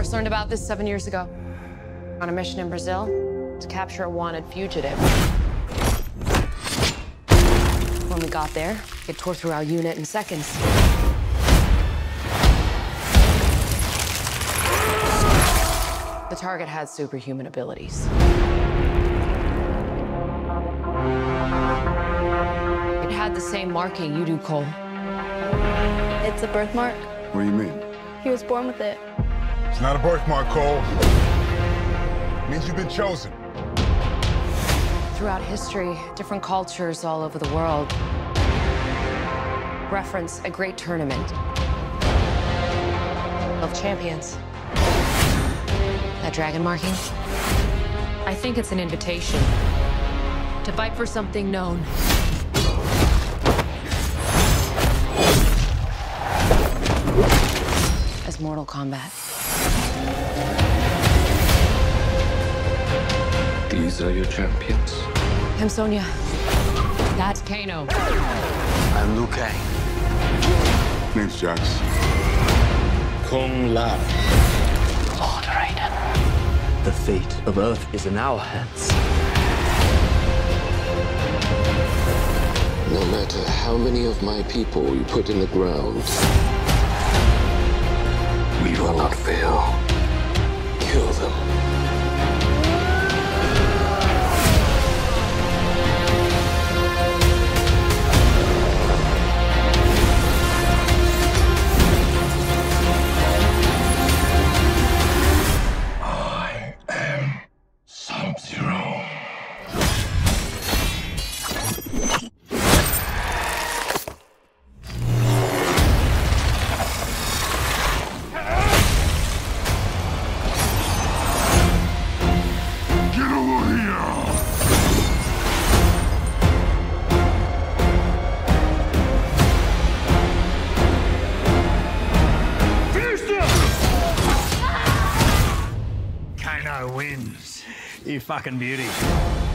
First learned about this seven years ago. On a mission in Brazil to capture a wanted fugitive. When we got there, it tore through our unit in seconds. The target had superhuman abilities. It had the same marking you do, Cole. It's a birthmark. What do you mean? He was born with it. It's not a birthmark, Cole. It means you've been chosen. Throughout history, different cultures all over the world reference a great tournament of champions. That dragon marking? I think it's an invitation to fight for something known. As Mortal Kombat. These are your champions. I'm Sonya. That's Kano. I'm Liu Kang. Name's Jax. Kung Lao. Lord Raiden. The fate of Earth is in our hands. No matter how many of my people you put in the ground, wins. You fucking beauty.